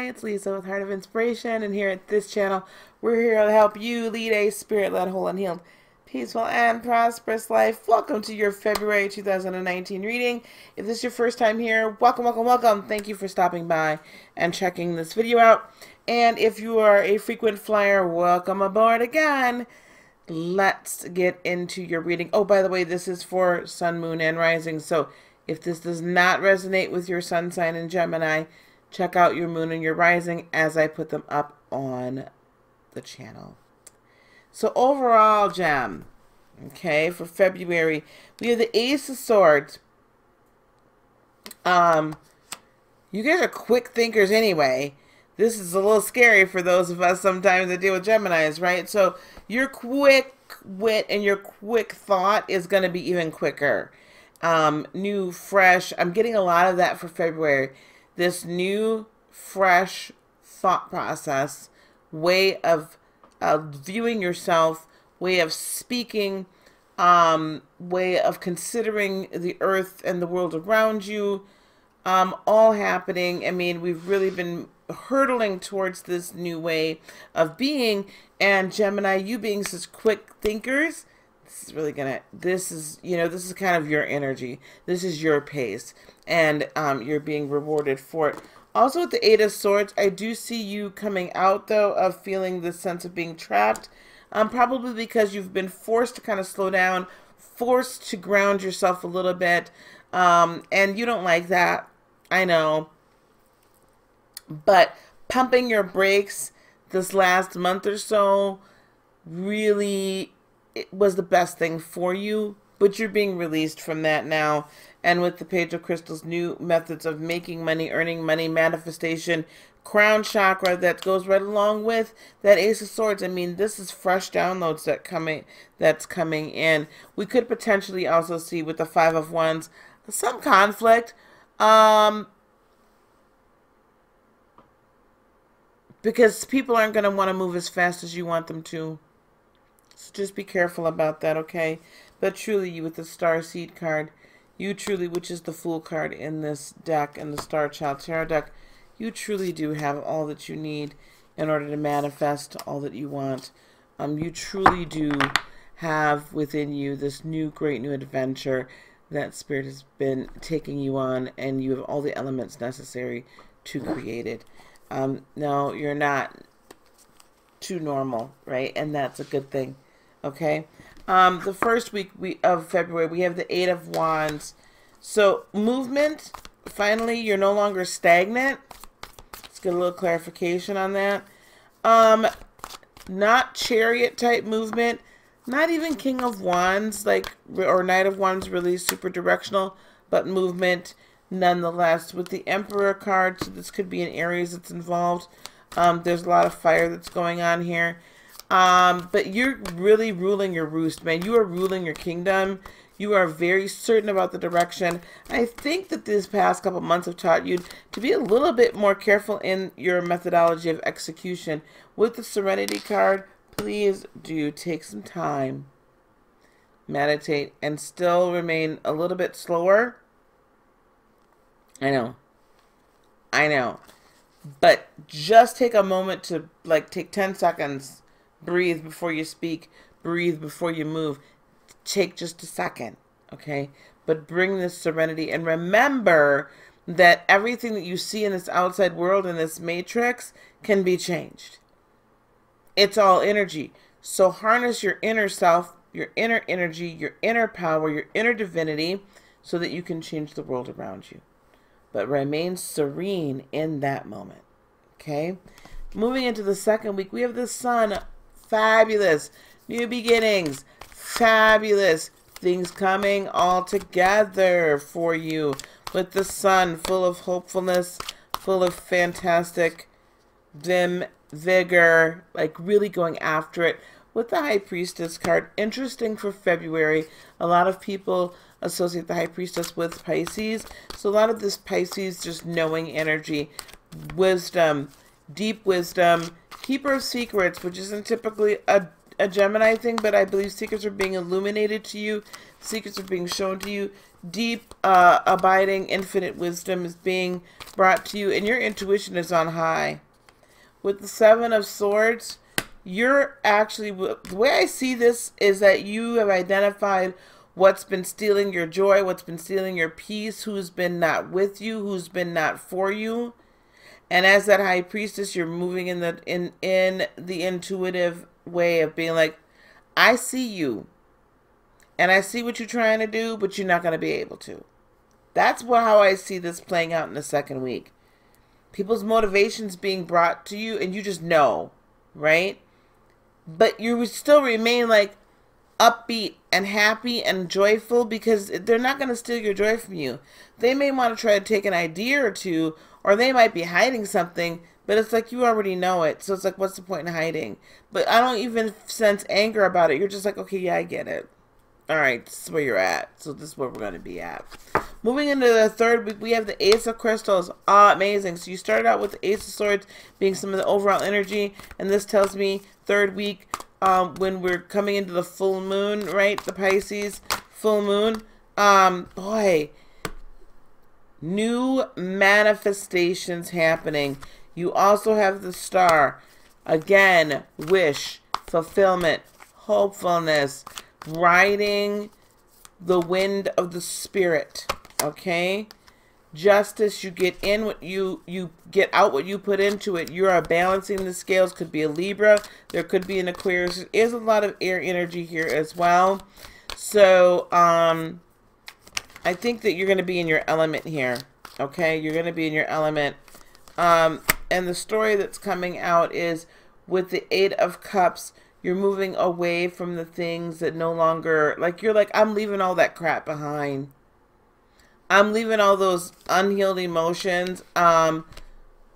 Hi, it's Lisa with Heart of Inspiration, and here at this channel, we're here to help you lead a spirit-led, whole, and healed, peaceful, and prosperous life. Welcome to your February 2019 reading. If this is your first time here, welcome, welcome, welcome. Thank you for stopping by and checking this video out. And if you are a frequent flyer, welcome aboard again. Let's get into your reading. Oh, by the way, this is for Sun, Moon, and Rising, so if this does not resonate with your sun sign in Gemini, check out your moon and your rising as I put them up on the channel. So overall, Gem, okay, for February, we have the Ace of Swords. Um, you guys are quick thinkers anyway. This is a little scary for those of us sometimes that deal with Geminis, right? So your quick wit and your quick thought is going to be even quicker. Um, new, fresh. I'm getting a lot of that for February this new, fresh thought process, way of uh, viewing yourself, way of speaking, um, way of considering the earth and the world around you, um, all happening. I mean, we've really been hurtling towards this new way of being. And Gemini, you being such quick thinkers, this is really gonna, this is, you know, this is kind of your energy. This is your pace and um, you're being rewarded for it. Also with the Eight of Swords, I do see you coming out, though, of feeling the sense of being trapped. Um, probably because you've been forced to kind of slow down, forced to ground yourself a little bit, um, and you don't like that. I know. But pumping your brakes this last month or so really it was the best thing for you, but you're being released from that now and with the Page of Crystals, new methods of making money, earning money, manifestation, crown chakra that goes right along with that Ace of Swords. I mean, this is fresh downloads that coming that's coming in. We could potentially also see with the Five of Wands some conflict. Um, because people aren't going to want to move as fast as you want them to. So just be careful about that, okay? But truly, you with the Star Seed card, you truly, which is the Fool card in this deck and the Star Child Tarot deck, you truly do have all that you need in order to manifest all that you want. Um, you truly do have within you this new, great new adventure that Spirit has been taking you on, and you have all the elements necessary to create it. Um, no, you're not too normal, right? And that's a good thing, okay? Um, the first week we, of February, we have the Eight of Wands. So movement, finally, you're no longer stagnant. Let's get a little clarification on that. Um, not chariot type movement, not even King of Wands, like, or Knight of Wands really super directional, but movement nonetheless. With the Emperor card, so this could be an Aries that's involved. Um, there's a lot of fire that's going on here. Um, but you're really ruling your roost, man. You are ruling your kingdom. You are very certain about the direction. I think that this past couple months have taught you to be a little bit more careful in your methodology of execution. With the Serenity card, please do take some time, meditate, and still remain a little bit slower. I know. I know. But just take a moment to like take 10 seconds Breathe before you speak. Breathe before you move. Take just a second, okay? But bring this serenity and remember that everything that you see in this outside world, in this matrix, can be changed. It's all energy. So harness your inner self, your inner energy, your inner power, your inner divinity, so that you can change the world around you. But remain serene in that moment. Okay? Moving into the second week, we have the sun Fabulous. New beginnings. Fabulous. Things coming all together for you with the sun full of hopefulness, full of fantastic vim, vigor, like really going after it. With the High Priestess card, interesting for February. A lot of people associate the High Priestess with Pisces. So a lot of this Pisces just knowing energy, wisdom, deep wisdom, keeper of secrets, which isn't typically a, a Gemini thing, but I believe secrets are being illuminated to you. Secrets are being shown to you. Deep, uh, abiding, infinite wisdom is being brought to you, and your intuition is on high. With the Seven of Swords, you're actually, the way I see this is that you have identified what's been stealing your joy, what's been stealing your peace, who's been not with you, who's been not for you. And as that high priestess, you're moving in the in in the intuitive way of being like, I see you. And I see what you're trying to do, but you're not going to be able to. That's what how I see this playing out in the second week. People's motivations being brought to you and you just know, right? But you still remain like upbeat and happy and joyful because they're not going to steal your joy from you. They may want to try to take an idea or two, or they might be hiding something, but it's like you already know it. So it's like, what's the point in hiding? But I don't even sense anger about it. You're just like, okay, yeah, I get it. All right, this is where you're at. So this is where we're going to be at. Moving into the third week, we have the Ace of Crystals. Ah, amazing. So you started out with the Ace of Swords being some of the overall energy, and this tells me third week, um, when we're coming into the full moon, right? The Pisces full moon. Um, boy, new manifestations happening. You also have the star. Again, wish, fulfillment, hopefulness, riding the wind of the spirit. Okay? justice you get in what you you get out what you put into it you are balancing the scales could be a libra there could be an aquarius there is a lot of air energy here as well so um i think that you're going to be in your element here okay you're going to be in your element um and the story that's coming out is with the eight of cups you're moving away from the things that no longer like you're like i'm leaving all that crap behind I'm leaving all those unhealed emotions. Um,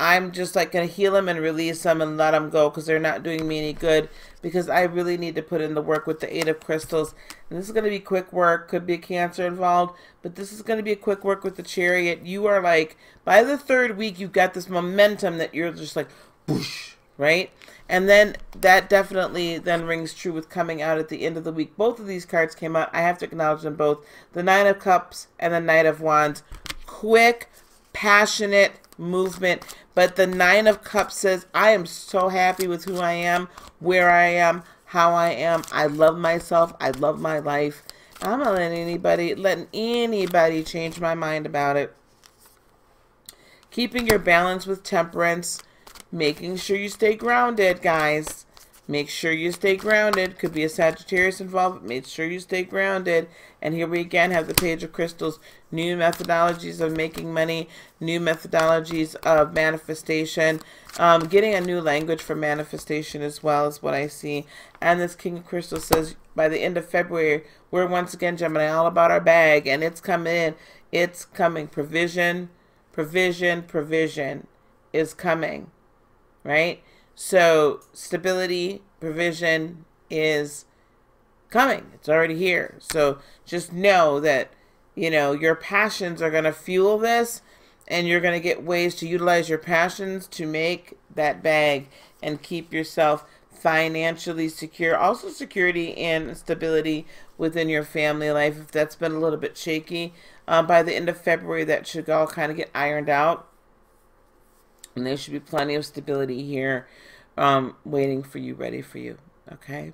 I'm just like going to heal them and release them and let them go because they're not doing me any good because I really need to put in the work with the Eight of Crystals. And this is going to be quick work. Could be a Cancer involved, but this is going to be a quick work with the Chariot. You are like, by the third week, you've got this momentum that you're just like, whoosh, right? And then that definitely then rings true with coming out at the end of the week. Both of these cards came out. I have to acknowledge them both. The Nine of Cups and the Knight of Wands. Quick, passionate movement. But the Nine of Cups says, I am so happy with who I am, where I am, how I am. I love myself. I love my life. I'm not letting anybody, letting anybody change my mind about it. Keeping your balance with temperance making sure you stay grounded, guys. Make sure you stay grounded. Could be a Sagittarius involved. Make sure you stay grounded. And here we again have the Page of Crystals. New methodologies of making money. New methodologies of manifestation. Um, getting a new language for manifestation as well is what I see. And this King of Crystals says by the end of February, we're once again, Gemini, all about our bag. And it's coming in. It's coming. Provision, provision, provision is coming right? So stability, provision is coming. It's already here. So just know that, you know, your passions are going to fuel this and you're going to get ways to utilize your passions to make that bag and keep yourself financially secure. Also security and stability within your family life. If that's been a little bit shaky, uh, by the end of February, that should all kind of get ironed out. And there should be plenty of stability here um, waiting for you, ready for you. Okay.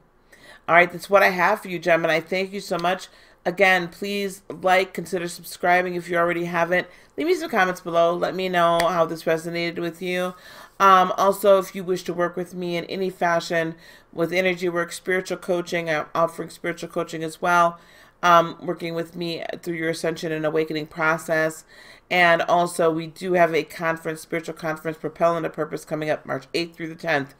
All right, that's what I have for you, Gemini. Thank you so much. Again, please like, consider subscribing if you already haven't. Leave me some comments below. Let me know how this resonated with you. Um, also, if you wish to work with me in any fashion with energy work, spiritual coaching, I'm offering spiritual coaching as well um, working with me through your ascension and awakening process. And also, we do have a conference, spiritual conference, Propel into Purpose, coming up March 8th through the 10th,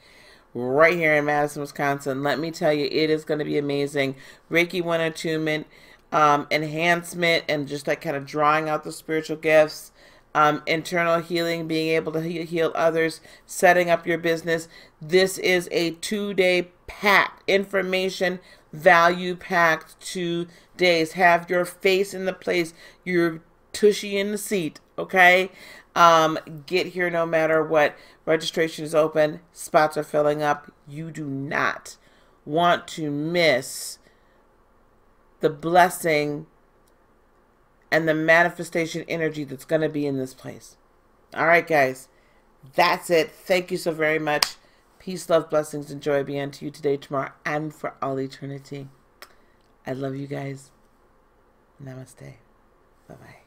right here in Madison, Wisconsin. Let me tell you, it is going to be amazing. Reiki One Attunement, um, enhancement, and just like kind of drawing out the spiritual gifts. Um, internal healing, being able to heal others, setting up your business. This is a two day packed information, value packed two days. Have your face in the place, your tushy in the seat, okay? Um, get here no matter what. Registration is open. Spots are filling up. You do not want to miss the blessing and the manifestation energy that's going to be in this place. All right, guys. That's it. Thank you so very much. Peace, love, blessings, and joy be unto you today, tomorrow, and for all eternity. I love you guys. Namaste. Bye bye.